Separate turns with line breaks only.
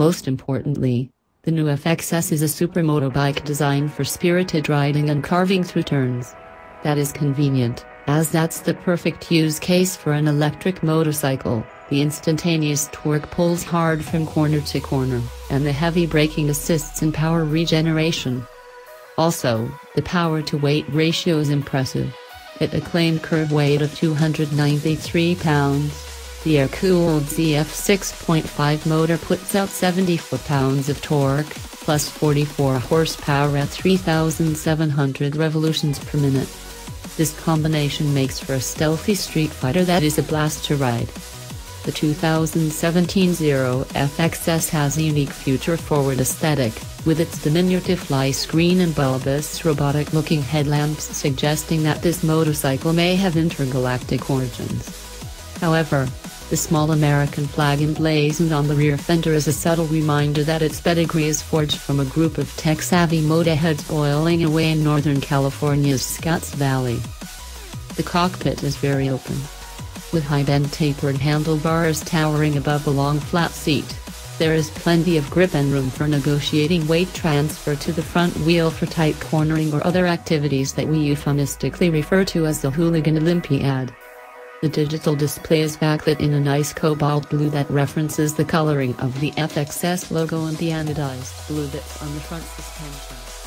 Most importantly, the new FXS is a supermoto bike designed for spirited riding and carving through turns. That is convenient, as that's the perfect use case for an electric motorcycle. The instantaneous torque pulls hard from corner to corner, and the heavy braking assists in power regeneration. Also, the power to weight ratio is impressive. At a claimed curb weight of 293 pounds, the air-cooled ZF 6.5 motor puts out 70 foot-pounds of torque, plus 44 horsepower at 3,700 revolutions per minute. This combination makes for a stealthy street fighter that is a blast to ride. The 2017 Zero FXS has a unique future-forward aesthetic, with its diminutive fly screen and bulbous robotic-looking headlamps suggesting that this motorcycle may have intergalactic origins. However, the small American flag emblazoned on the rear fender is a subtle reminder that its pedigree is forged from a group of tech-savvy motorheads boiling away in Northern California's Scotts Valley. The cockpit is very open with high-bend tapered handlebars towering above a long flat seat. There is plenty of grip and room for negotiating weight transfer to the front wheel for tight cornering or other activities that we euphemistically refer to as the Hooligan Olympiad. The digital display is backlit in a nice cobalt blue that references the coloring of the FXS logo and the anodized blue that's on the front suspension.